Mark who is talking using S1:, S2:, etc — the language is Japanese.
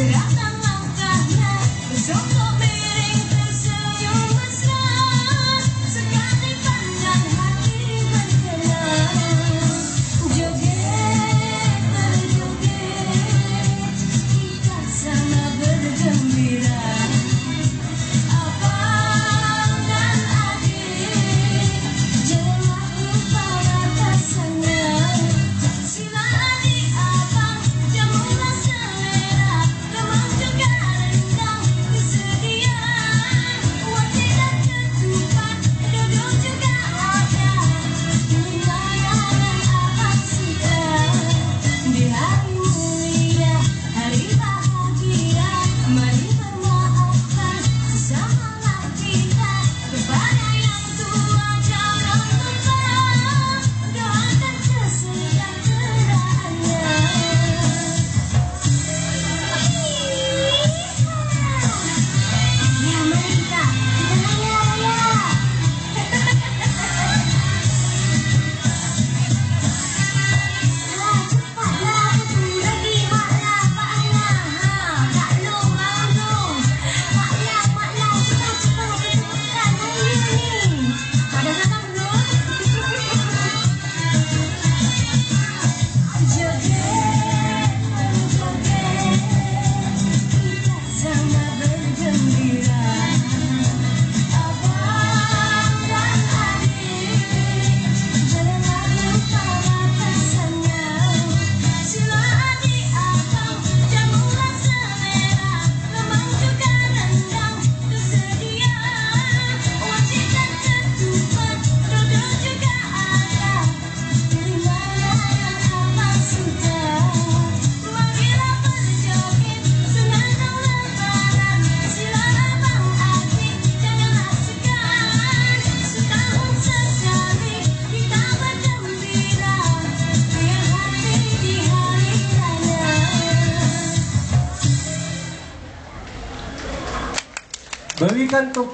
S1: Yeah.
S2: 飲み監督